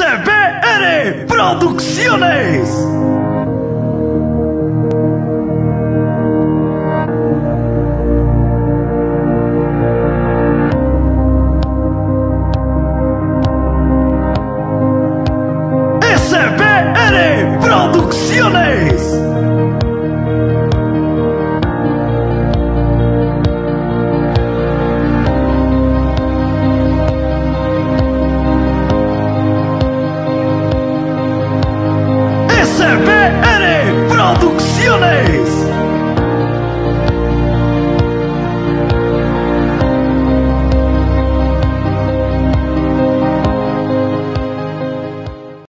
CBR Producciones. SBR Producciones. serpent